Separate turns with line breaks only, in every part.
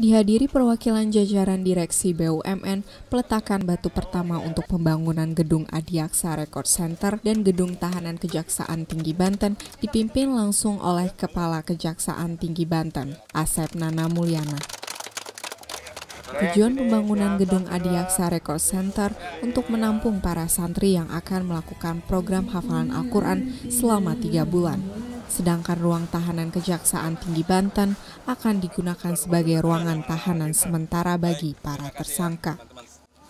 dihadiri perwakilan jajaran Direksi BUMN, peletakan batu pertama untuk pembangunan Gedung Adiaksa Record Center dan Gedung Tahanan Kejaksaan Tinggi Banten dipimpin langsung oleh Kepala Kejaksaan Tinggi Banten, Asep Nana Mulyana. Tujuan pembangunan Gedung Adiaksa Record Center untuk menampung para santri yang akan melakukan program hafalan Al-Quran selama tiga bulan sedangkan ruang tahanan Kejaksaan Tinggi Banten akan digunakan sebagai ruangan tahanan sementara bagi para tersangka.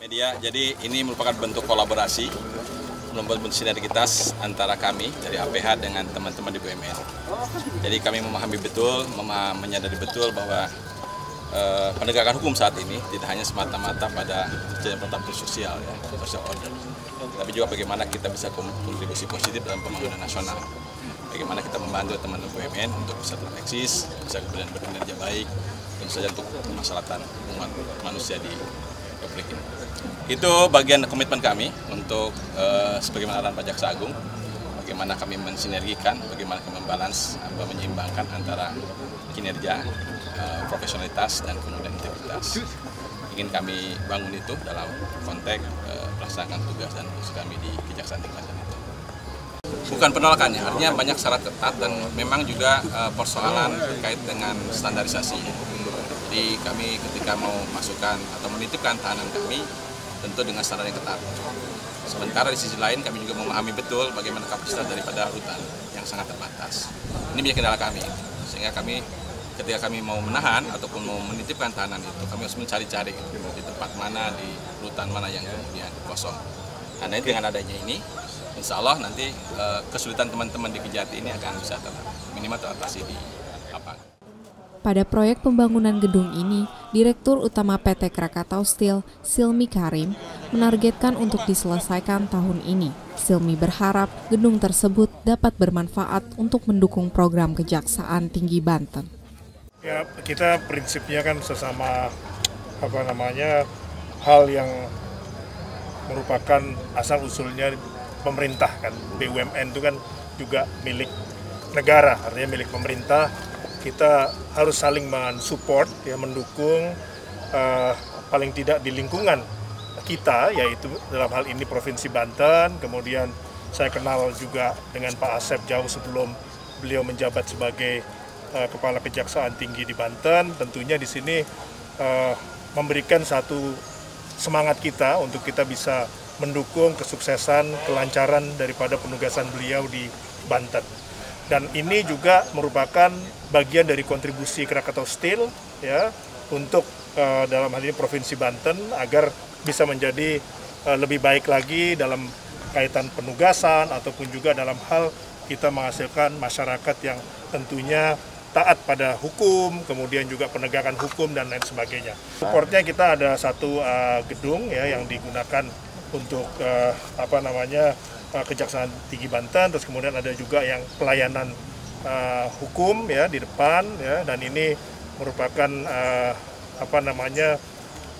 Media, jadi ini merupakan bentuk kolaborasi, bentuk sinergitas antara kami dari APH dengan teman-teman di BUMN. Jadi kami memahami betul, menyadari betul bahwa eh, penegakan hukum saat ini tidak hanya semata-mata pada terjadinya sosial, ya, social order, tapi juga bagaimana kita bisa kontribusi positif dalam pembangunan nasional bagaimana kita membantu teman-teman BUMN untuk bisa tereksis, bisa kemudian berkinerja baik, tentu saja untuk kemaslahatan umat manusia di Republik ini. Itu bagian komitmen kami untuk uh, sebagaimana arahan Pak Jaksa Agung, bagaimana kami mensinergikan, bagaimana kami membalans, menyeimbangkan antara kinerja, uh, profesionalitas, dan kemudian integritas. Ingin kami bangun itu dalam konteks uh, pelaksanaan tugas dan fungsi kami di Kejaksaan Tinggi itu. Bukan penolakannya, artinya banyak syarat ketat dan memang juga uh, persoalan terkait dengan standarisasi. Jadi kami ketika mau masukkan atau menitipkan tahanan kami tentu dengan standar yang ketat. Sementara di sisi lain kami juga memahami betul bagaimana kapasitas daripada rutan yang sangat terbatas. Ini menjadi kendala kami, sehingga kami ketika kami mau menahan ataupun mau menitipkan tahanan itu, kami harus mencari-cari di tempat mana, di rutan mana yang kemudian kosong. Karena dengan adanya ini, insya Allah nanti uh, kesulitan teman-teman di Kejati ini akan bisa minimal teratasi di lapangan.
Pada proyek pembangunan gedung ini, Direktur Utama PT Krakatau Steel, Silmi Karim, menargetkan untuk diselesaikan tahun ini. Silmi berharap gedung tersebut dapat bermanfaat untuk mendukung program Kejaksaan Tinggi Banten.
Ya, kita prinsipnya kan sesama apa namanya hal yang merupakan asal usulnya pemerintah kan BUMN itu kan juga milik negara artinya milik pemerintah kita harus saling mensupport ya mendukung uh, paling tidak di lingkungan kita yaitu dalam hal ini provinsi Banten kemudian saya kenal juga dengan Pak Asep jauh sebelum beliau menjabat sebagai uh, kepala kejaksaan tinggi di Banten tentunya di sini uh, memberikan satu semangat kita untuk kita bisa mendukung kesuksesan, kelancaran daripada penugasan beliau di Banten. Dan ini juga merupakan bagian dari kontribusi Krakatau Steel ya untuk uh, dalam hal ini Provinsi Banten agar bisa menjadi uh, lebih baik lagi dalam kaitan penugasan ataupun juga dalam hal kita menghasilkan masyarakat yang tentunya taat pada hukum, kemudian juga penegakan hukum dan lain sebagainya. Supportnya kita ada satu uh, gedung ya yang digunakan untuk uh, apa namanya uh, Kejaksaan Tinggi Banten, terus kemudian ada juga yang pelayanan uh, hukum ya di depan ya dan ini merupakan uh, apa namanya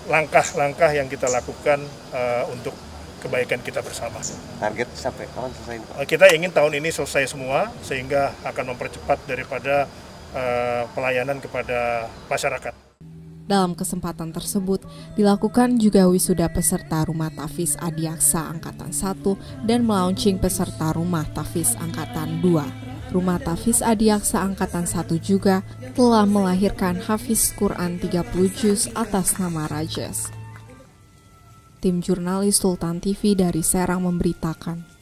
langkah-langkah yang kita lakukan uh, untuk kebaikan kita bersama.
Target sampai kapan selesai?
Kita ingin tahun ini selesai semua sehingga akan mempercepat daripada uh, pelayanan kepada masyarakat.
Dalam kesempatan tersebut, dilakukan juga wisuda peserta Rumah Tafis Adiaksa Angkatan 1 dan melaunching peserta Rumah Tafis Angkatan 2. Rumah Tafis Adiaksa Angkatan 1 juga telah melahirkan Hafiz Quran 30 juz atas nama Rajes. Tim jurnalis Sultan TV dari Serang memberitakan.